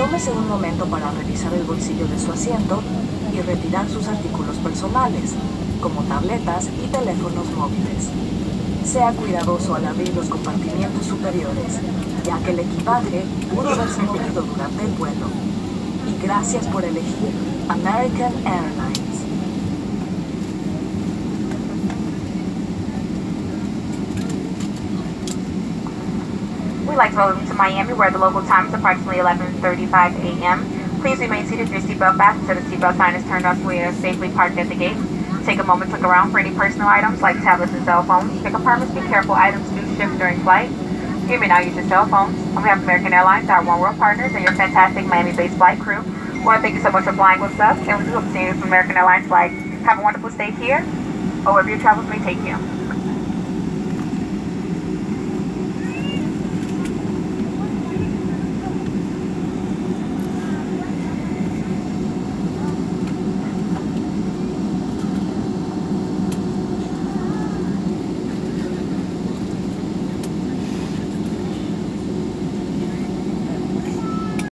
Tómese un momento para revisar el bolsillo de su asiento y retirar sus artículos personales, como tabletas y teléfonos móviles. Sea cuidadoso al abrir los compartimientos superiores, ya que el equipaje pudo haberse movido durante el vuelo. Y gracias por elegir American Airlines. We'd like to welcome you to Miami, where the local time is approximately 11.35 a.m. Please remain seated with your seatbelt fastened until the seatbelt sign is turned off so we are safely parked at the gate. Take a moment to look around for any personal items like tablets and cell phones. Pick apartments, be careful, items do shift during flight. You may now use your cell phones. We have American Airlines, our oneworld partners, and your fantastic Miami-based flight crew, we want to thank you so much for flying with us, and we hope to see you from American Airlines Flight. Have a wonderful stay here, or wherever your travels may take you.